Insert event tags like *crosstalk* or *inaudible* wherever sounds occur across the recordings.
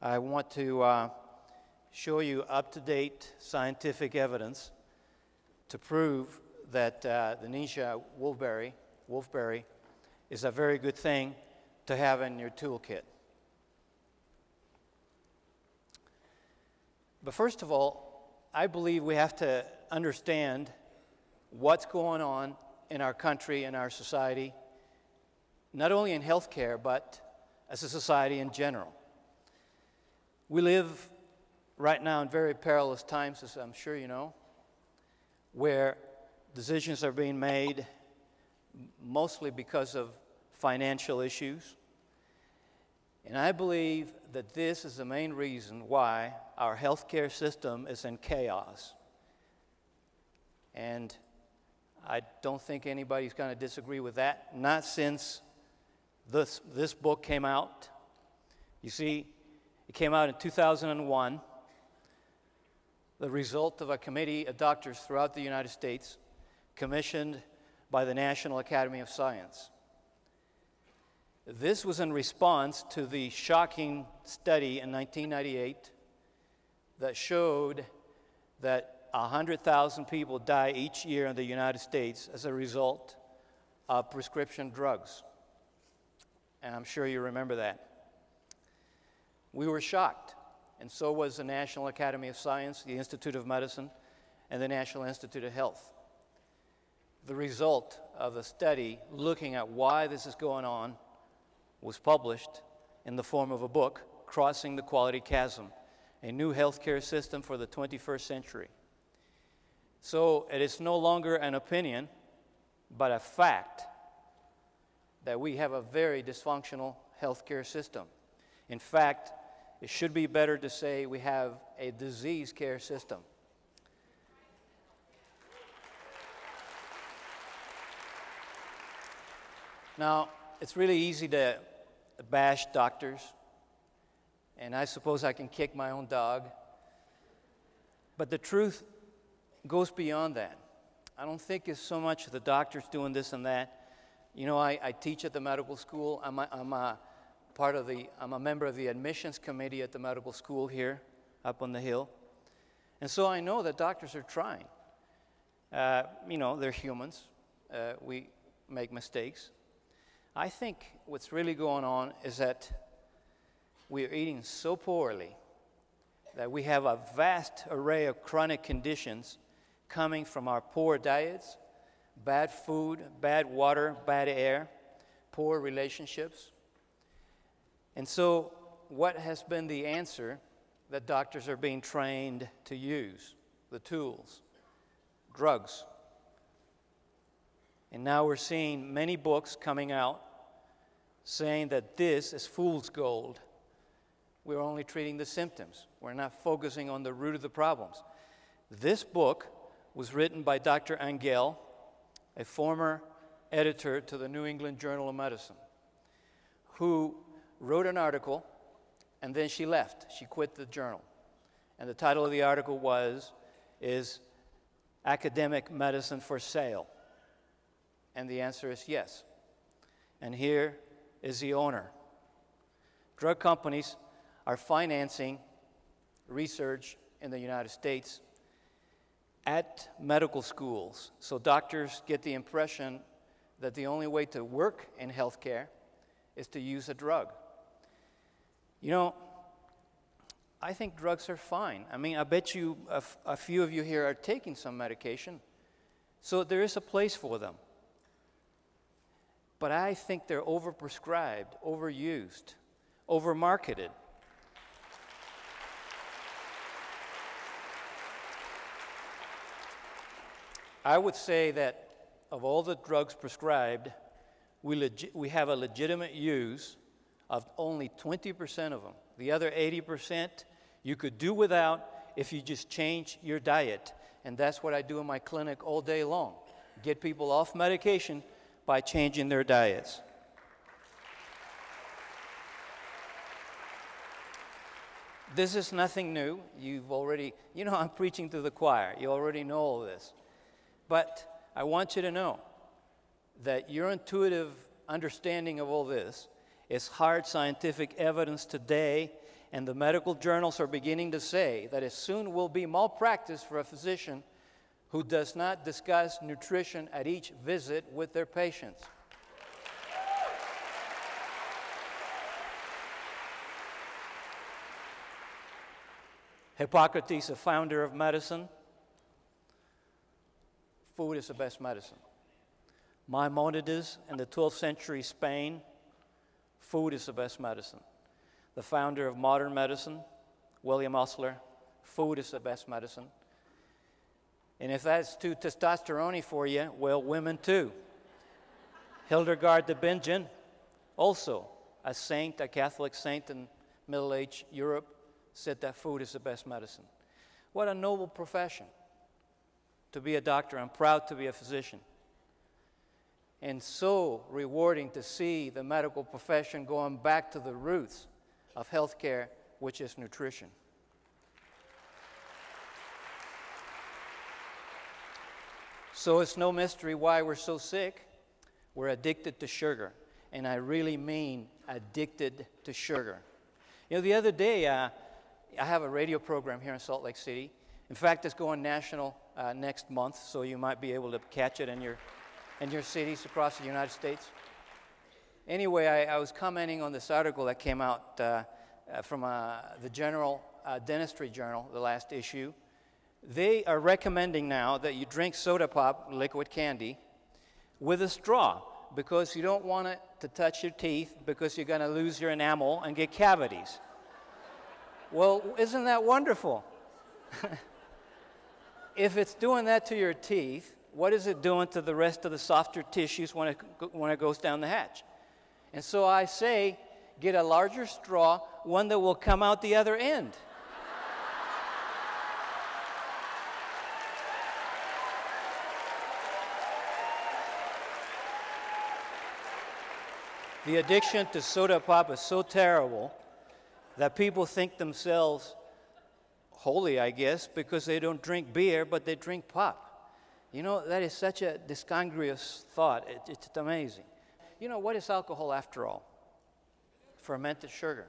I want to uh, show you up to date scientific evidence to prove that uh, the Ningxia wolfberry, wolfberry is a very good thing to have in your toolkit. But first of all, I believe we have to understand what's going on in our country and our society, not only in healthcare, but as a society in general. We live right now in very perilous times, as I'm sure you know, where decisions are being made mostly because of financial issues. And I believe that this is the main reason why our healthcare system is in chaos. And I don't think anybody's going to disagree with that, not since this, this book came out. You see, it came out in 2001, the result of a committee of doctors throughout the United States commissioned by the National Academy of Science. This was in response to the shocking study in 1998 that showed that 100,000 people die each year in the United States as a result of prescription drugs. And I'm sure you remember that. We were shocked, and so was the National Academy of Science, the Institute of Medicine, and the National Institute of Health. The result of the study looking at why this is going on was published in the form of a book, Crossing the Quality Chasm A New Healthcare System for the 21st Century. So it is no longer an opinion, but a fact that we have a very dysfunctional healthcare system. In fact, it should be better to say we have a disease care system. Now, it's really easy to bash doctors, and I suppose I can kick my own dog. But the truth goes beyond that. I don't think it's so much the doctors doing this and that. You know, I, I teach at the medical school. I'm a, I'm a part of the, I'm a member of the admissions committee at the medical school here up on the hill. And so I know that doctors are trying. Uh, you know, they're humans. Uh, we make mistakes. I think what's really going on is that we're eating so poorly that we have a vast array of chronic conditions coming from our poor diets, bad food, bad water, bad air, poor relationships. And so, what has been the answer that doctors are being trained to use? The tools, drugs. And now we're seeing many books coming out saying that this is fool's gold. We're only treating the symptoms, we're not focusing on the root of the problems. This book was written by Dr. Angell, a former editor to the New England Journal of Medicine, who wrote an article and then she left. She quit the journal. And the title of the article was is academic medicine for sale? And the answer is yes. And here is the owner. Drug companies are financing research in the United States at medical schools. So doctors get the impression that the only way to work in healthcare is to use a drug. You know, I think drugs are fine. I mean, I bet you a, few of you here are taking some medication, so there is a place for them. But I think they're overprescribed, overused, overmarketed. I would say that of all the drugs prescribed, we, legi- we have a legitimate use of only 20% of them. The other 80% you could do without if you just change your diet. And that's what I do in my clinic all day long get people off medication by changing their diets. This is nothing new. You've already, you know, *laughs* I'm preaching to the choir. You already know all this. But I want you to know that your intuitive understanding of all this is hard scientific evidence today, And the medical journals are beginning to say that it soon will be malpractice for a physician who does not discuss nutrition at each visit with their patients. Hippocrates, the founder of medicine, food is the best medicine. Maimonides in the 12th century Spain, food is the best medicine. The founder of modern medicine, William Osler, food is the best medicine. And if that's too testosterone for you, well, women too. Hildegard of Bingen, also a saint, a Catholic saint in Middle Age Europe, said that food is the best medicine. What a noble profession to be a doctor. I'm proud to be a physician. And so rewarding to see the medical profession going back to the roots of healthcare, which is nutrition. So it's no mystery why we're so sick. We're addicted to sugar. And I really mean addicted to sugar. You know, the other day, uh, I have a radio program here in Salt Lake City. In fact, it's going national uh, next month, so you might be able to catch it in your, in your cities across the United States. Anyway, I, I was commenting on this article that came out uh, uh from uh, the General uh, Dentistry Journal, the last issue. They are recommending now that you drink soda pop, liquid candy, with a straw because you don't want it to touch your teeth because you're going to lose your enamel and get cavities. Well, isn't that wonderful? *laughs* if it's doing that to your teeth, what is it doing to the rest of the softer tissues when it, when it goes down the hatch? And so I say, get a larger straw, one that will come out the other end. the addiction to soda pop is so terrible that people think themselves holy, I guess, because they don't drink beer, but they drink pop. You know, that is such a discongruous thought. It, it's amazing. You know, what is alcohol after all? Fermented sugar.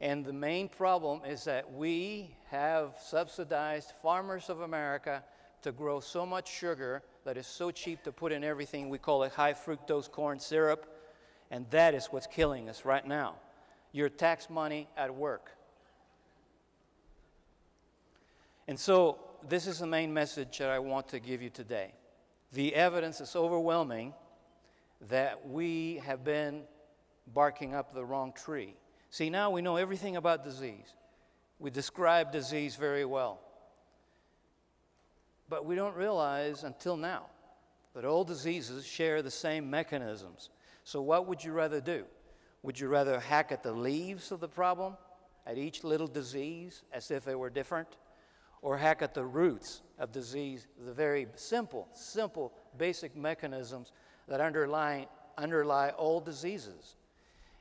And the main problem is that we have subsidized farmers of America to grow so much sugar that is so cheap to put in everything. We call it high fructose corn syrup. And that is what's killing us right now your tax money at work. And so, this is the main message that I want to give you today. The evidence is overwhelming that we have been barking up the wrong tree. See, now we know everything about disease. We describe disease very well. But we don't realize until now that all diseases share the same mechanisms. So, what would you rather do? Would you rather hack at the leaves of the problem, at each little disease, as if they were different? Or hack at the roots of disease, the very simple, simple, basic mechanisms that underlie, underlie all diseases?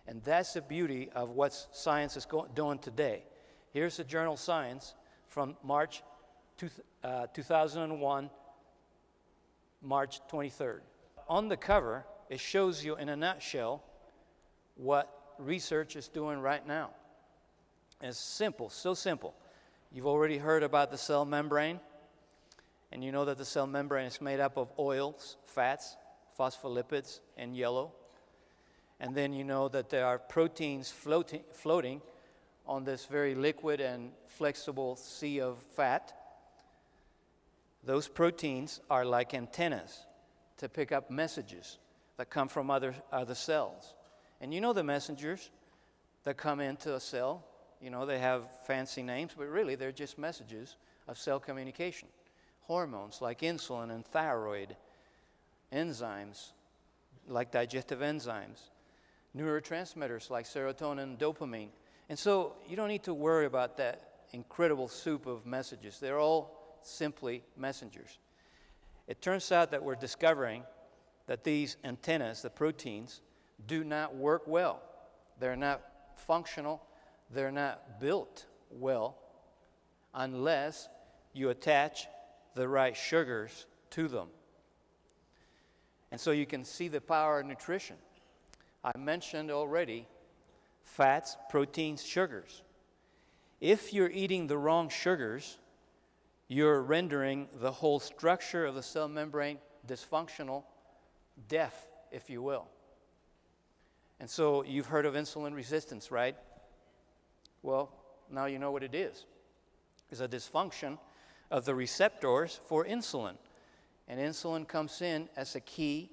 And that's the beauty of what science is go- doing today. Here's the journal Science from March two, uh, 2001, March 23rd. On the cover, it shows you in a nutshell what research is doing right now. It's simple, so simple. You've already heard about the cell membrane, and you know that the cell membrane is made up of oils, fats, phospholipids, and yellow. And then you know that there are proteins floating, floating on this very liquid and flexible sea of fat. Those proteins are like antennas to pick up messages that come from other, other cells. And you know the messengers that come into a cell, you know, they have fancy names, but really they're just messages of cell communication. Hormones like insulin and thyroid, enzymes like digestive enzymes, neurotransmitters like serotonin and dopamine. And so you don't need to worry about that incredible soup of messages. They're all simply messengers. It turns out that we're discovering that these antennas, the proteins, do not work well. They're not functional. They're not built well unless you attach the right sugars to them. And so you can see the power of nutrition. I mentioned already fats, proteins, sugars. If you're eating the wrong sugars, you're rendering the whole structure of the cell membrane dysfunctional, deaf, if you will. And so you've heard of insulin resistance, right? Well, now you know what it is. It's a dysfunction of the receptors for insulin. And insulin comes in as a key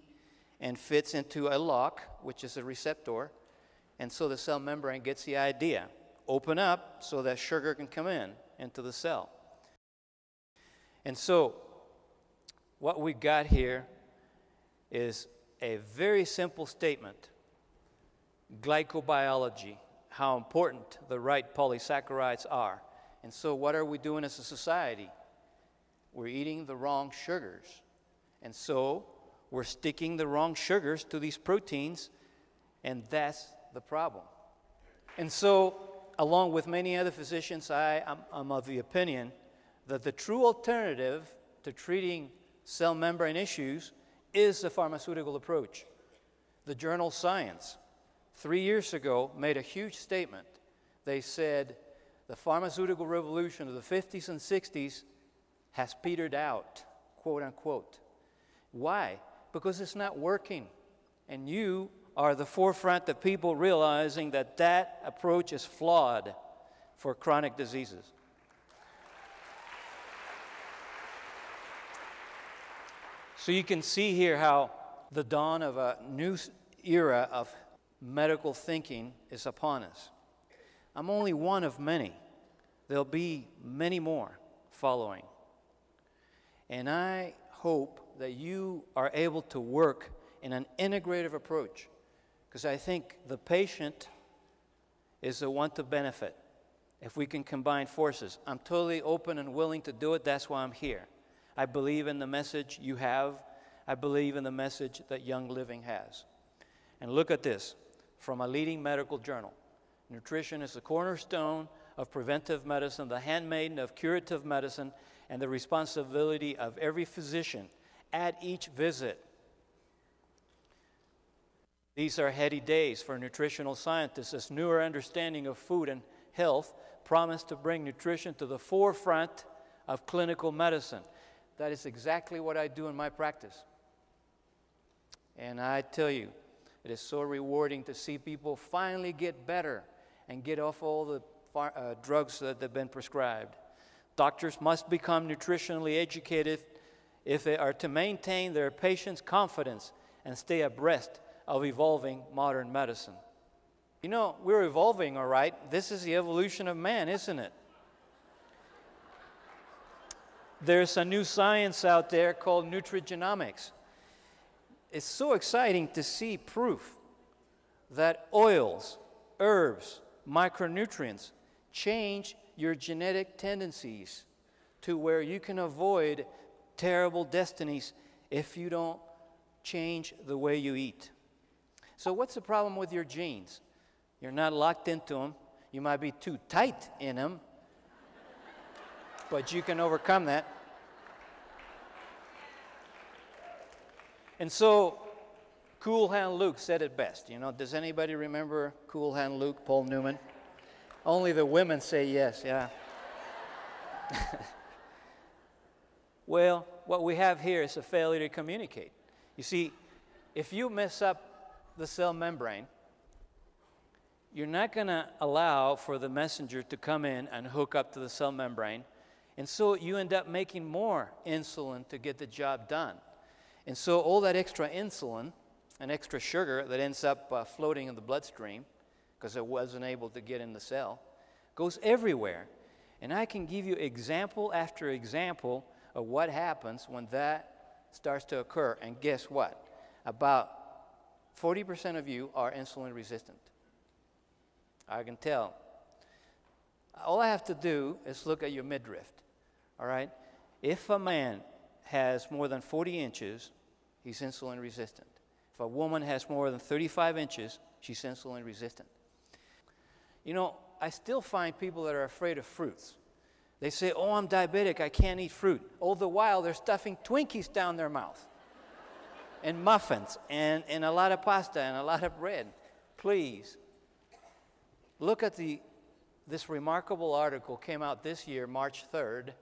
and fits into a lock, which is a receptor. And so the cell membrane gets the idea open up so that sugar can come in into the cell. And so, what we got here is a very simple statement glycobiology, how important the right polysaccharides are. And so, what are we doing as a society? We're eating the wrong sugars. And so, we're sticking the wrong sugars to these proteins, and that's the problem. And so, along with many other physicians, I, am of the opinion that the true alternative to treating cell membrane issues is the pharmaceutical approach. The journal Science, three years ago, made a huge statement. They said the pharmaceutical revolution of the 50s and 60s has petered out, quote unquote. Why? Because it's not working. And you are the forefront of people realizing that that approach is flawed for chronic diseases. So you can see here how the dawn of a new era of medical thinking is upon us. I'm only one of many. There'll be many more following. And I hope that you are able to work in an integrative approach because I think the patient is the one to benefit if we can combine forces. I'm totally open and willing to do it. That's why I'm here. I believe in the message you have. I believe in the message that Young Living has. And look at this from a leading medical journal Nutrition is the cornerstone of preventive medicine, the handmaiden of curative medicine, and the responsibility of every physician at each visit these are heady days for nutritional scientists as newer understanding of food and health promise to bring nutrition to the forefront of clinical medicine. That is exactly what I do in my practice. And I tell you, it is so rewarding to see people finally get better and get off all the far, uh, drugs that they've been prescribed. Doctors must become nutritionally educated if they are to maintain their patients' confidence and stay abreast of evolving modern medicine. You know, we're evolving, all right. This is the evolution of man, isn't it? There's a new science out there called nutrigenomics. It's so exciting to see proof that oils, herbs, micronutrients change your genetic tendencies to where you can avoid terrible destinies if you don't change the way you eat. So, what's the problem with your genes? You're not locked into them. You might be too tight in them, but you can overcome that. And so, Cool Hand Luke said it best. You know, does anybody remember Cool Hand Luke, Paul Newman? Only the women say yes, yeah. *laughs* well, what we have here is a failure to communicate. You see, if you mess up the cell membrane, you're not going to allow for the messenger to come in and hook up to the cell membrane. And so you end up making more insulin to get the job done. And so all that extra insulin and extra sugar that ends up uh, floating in the bloodstream because it wasn't able to get in the cell goes everywhere. And I can give you example after example of what happens when that starts to occur. And guess what? About 40% of you are insulin resistant. I can tell. All I have to do is look at your midriff. All right? If a man has more than 40 inches, he's insulin resistant. If a woman has more than 35 inches, she's insulin resistant. You know, I still find people that are afraid of fruits. They say, Oh, I'm diabetic, I can't eat fruit. All the while, they're stuffing Twinkies down their mouth *laughs* and muffins and, and a lot of pasta and a lot of bread. Please. Look at the, this remarkable article came out this year, March 3rd,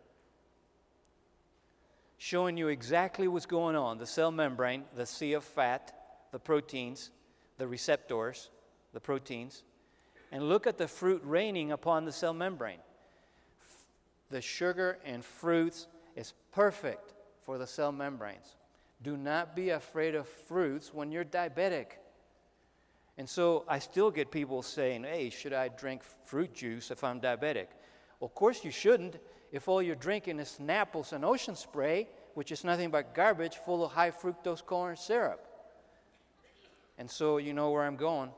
showing you exactly what's going on the cell membrane, the sea of fat, the proteins, the receptors, the proteins, and look at the fruit raining upon the cell membrane. The sugar and fruits is perfect for the cell membranes. Do not be afraid of fruits when you're diabetic. And so I still get people saying, hey, should I drink fruit juice if I'm diabetic? Well, of course you shouldn't if all you're drinking is Snapples and ocean spray, which is nothing but garbage full of high fructose corn syrup. And so you know where I'm going.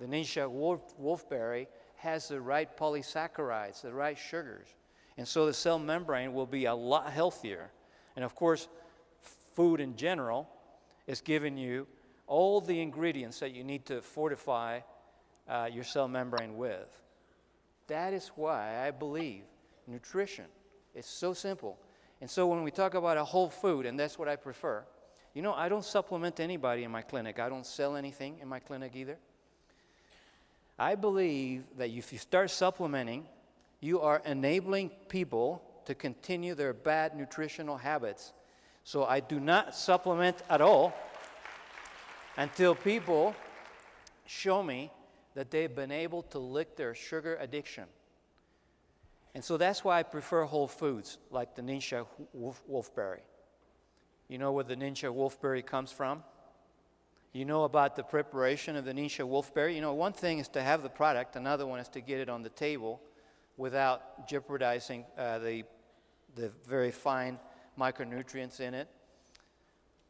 The Ningxia wolf, wolfberry has the right polysaccharides, the right sugars. And so the cell membrane will be a lot healthier. And of course, food in general is giving you all the ingredients that you need to fortify uh, your cell membrane with. That is why I believe nutrition is so simple. And so when we talk about a whole food, and that's what I prefer, you know, I don't supplement anybody in my clinic. I don't sell anything in my clinic either. I believe that if you start supplementing, you are enabling people to continue their bad nutritional habits. So I do not supplement at all until people show me that they've been able to lick their sugar addiction. And so that's why I prefer whole foods like the Ningxia wolf, wolfberry. You know where the Ningxia wolfberry comes from? You know about the preparation of the Ningxia wolfberry? You know, one thing is to have the product, another one is to get it on the table without jeopardizing uh, the, the very fine micronutrients in it.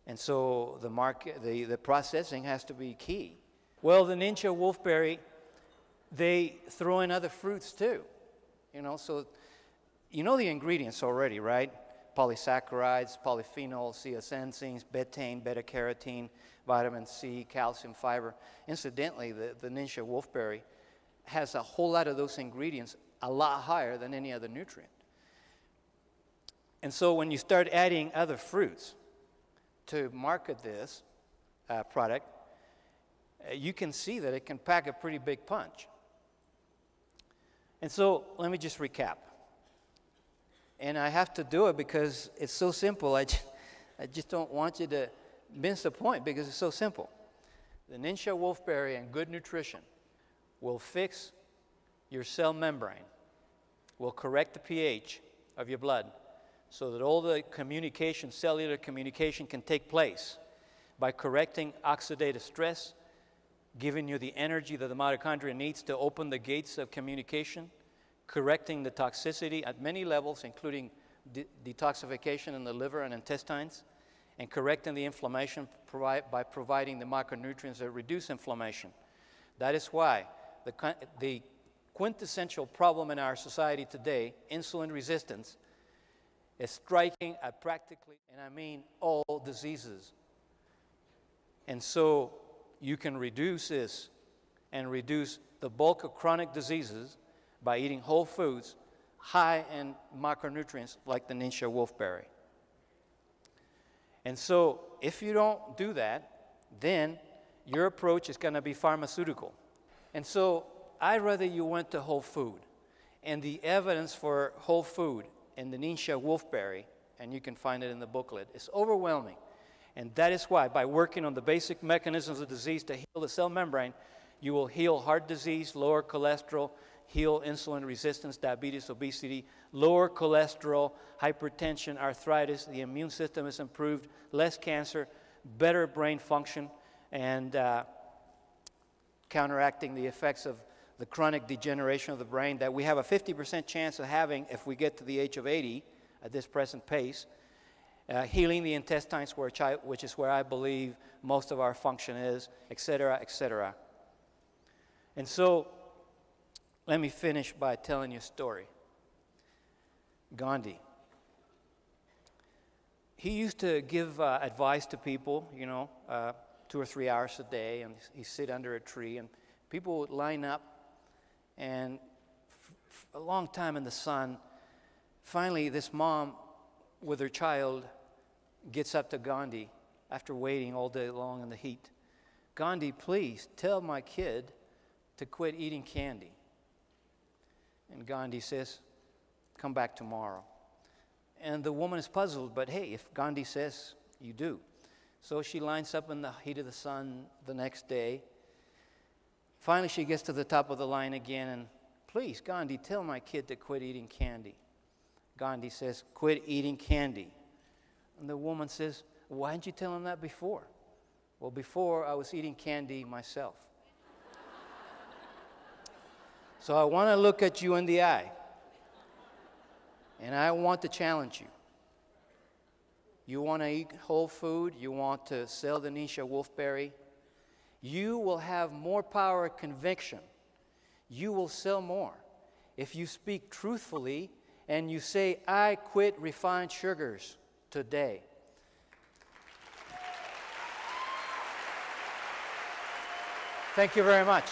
And so the, market, the, the processing has to be key. Well, the Ningxia wolfberry, they throw in other fruits too. You know, so you know the ingredients already, right? Polysaccharides, polyphenols, zeaxanthins, betaine, beta carotene, vitamin C, calcium, fiber. Incidentally, the, the Ningxia wolfberry has a whole lot of those ingredients a lot higher than any other nutrient. And so when you start adding other fruits to market this uh, product, uh, you can see that it can pack a pretty big punch. And so let me just recap. And I have to do it because it's so simple. I just, I just don't want you to miss the point because it's so simple. The Ningxia wolfberry and good nutrition will fix your cell membrane will correct the pH of your blood so that all the communication, cellular communication, can take place by correcting oxidative stress, giving you the energy that the mitochondria needs to open the gates of communication, correcting the toxicity at many levels, including de detoxification in the liver and intestines, and correcting the inflammation provi by providing the micronutrients that reduce inflammation. That is why the, the quintessential problem in our society today, insulin resistance, is striking at practically, and I mean all diseases. And so you can reduce this and reduce the bulk of chronic diseases by eating whole foods high in macronutrients like the Ningxia wolfberry. And so if you don't do that, then your approach is going to be pharmaceutical. And so I'd rather you went to whole food. And the evidence for whole food and the Ningxia wolfberry, and you can find it in the booklet, is overwhelming. And that is why, by working on the basic mechanisms of disease to heal the cell membrane, you will heal heart disease, lower cholesterol, heal insulin resistance, diabetes, obesity, lower cholesterol, hypertension, arthritis, the immune system is improved, less cancer, better brain function, and uh, counteracting the effects of the chronic degeneration of the brain that we have a 50% chance of having if we get to the age of 80 at this present pace. Uh, healing the intestines, which, I, which is where I believe most of our function is, etc., etc. And so, let me finish by telling you a story. Gandhi. He used to give uh, advice to people, you know, uh, two or three hours a day, and he'd sit under a tree, and people would line up and a long time in the sun. Finally, this mom with her child gets up to Gandhi after waiting all day long in the heat. Gandhi, please tell my kid to quit eating candy. And Gandhi says, Come back tomorrow. And the woman is puzzled, but hey, if Gandhi says, you do. So she lines up in the heat of the sun the next day. Finally, she gets to the top of the line again and, please, Gandhi, tell my kid to quit eating candy. Gandhi says, quit eating candy. And the woman says, why didn't you tell him that before? Well, before I was eating candy myself. *laughs* so I want to look at you in the eye. And I want to challenge you. You want to eat whole food, you want to sell the Ningxia Wolfberry, you will have more power of conviction. You will sell more if you speak truthfully and you say, I quit refined sugars today. Thank you very much.